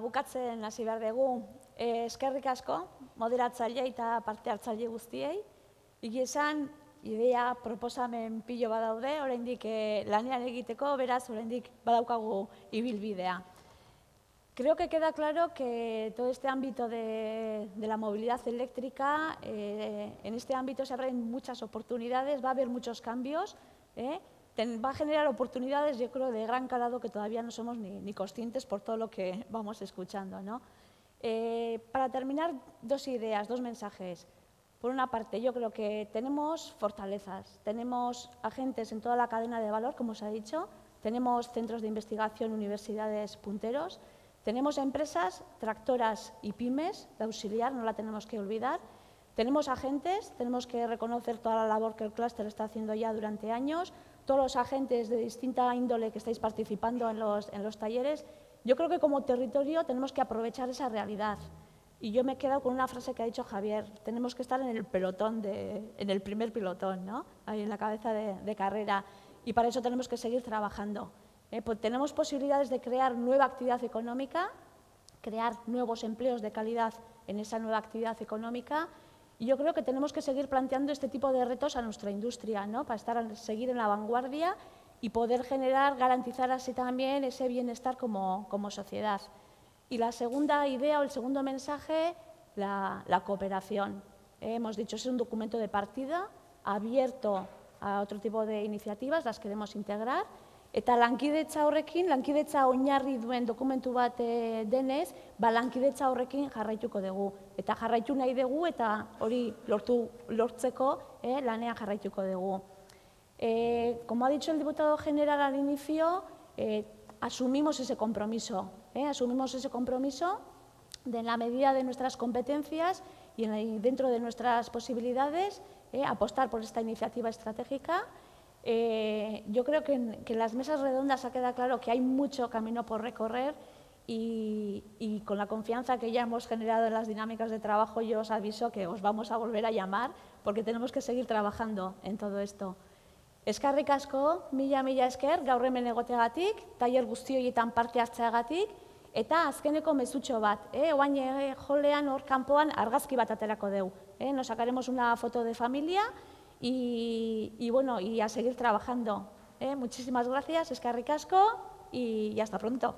bukatzen hasi behar dugu. E, eskerrik asko, moderatzaile eta parte hartzaile guztiei. Igi esan, idea, proposamen pilo badaude, oraindik e, lanean egiteko, beraz, oraindik badaukagu ibilbidea. Creo que queda claro que todo este ámbito de, de la movilidad eléctrica, eh, en este ámbito se abren muchas oportunidades, va a haber muchos cambios, eh, va a generar oportunidades, yo creo, de gran calado que todavía no somos ni, ni conscientes por todo lo que vamos escuchando. ¿no? Eh, para terminar, dos ideas, dos mensajes. Por una parte, yo creo que tenemos fortalezas, tenemos agentes en toda la cadena de valor, como os ha dicho, tenemos centros de investigación, universidades punteros, tenemos empresas, tractoras y pymes de auxiliar, no la tenemos que olvidar, tenemos agentes, tenemos que reconocer toda la labor que el clúster está haciendo ya durante años, todos los agentes de distinta índole que estáis participando en los, en los talleres. Yo creo que como territorio tenemos que aprovechar esa realidad. Y yo me he quedado con una frase que ha dicho Javier, tenemos que estar en el pelotón, de, en el primer pelotón, ¿no? ahí en la cabeza de, de carrera, y para eso tenemos que seguir trabajando. Eh, pues tenemos posibilidades de crear nueva actividad económica, crear nuevos empleos de calidad en esa nueva actividad económica y yo creo que tenemos que seguir planteando este tipo de retos a nuestra industria, ¿no? para estar, seguir en la vanguardia y poder generar, garantizar así también ese bienestar como, como sociedad. Y la segunda idea o el segundo mensaje, la, cooperación. Eh, hemos dicho, es un documento de partida abierto a otro tipo de iniciativas, las queremos integrar, Eta lankidetza horrekin, lankidetza oinarri duen dokumentu bat e, denez, ba lankidetza horrekin jarraituko dugu. Eta jarraitu nahi dugu eta hori lortu lortzeko e, lanean jarraituko dugu. E, como ha dicho el diputado general al inicio, eh, asumimos ese compromiso. Eh, asumimos ese compromiso de en la medida de nuestras competencias y en, dentro de nuestras posibilidades, eh, apostar por esta iniciativa estratégica Eh, yo creo que en, que en, las mesas redondas ha quedado claro que hay mucho camino por recorrer y, y, con la confianza que ya hemos generado en las dinámicas de trabajo, yo os aviso que os vamos a volver a llamar porque tenemos que seguir trabajando en todo esto. Eskarrik asko, mila mila esker, gaur hemen egoteagatik, tailer guzti horietan parte hartzeagatik, eta azkeneko mezutxo bat, eh? oain eh, jolean hor kanpoan argazki bat aterako deu. Eh? Nos sacaremos una foto de familia, y, y, bueno, y a seguir trabajando. ¿eh? Muchísimas gracias, es Casco y, y hasta pronto.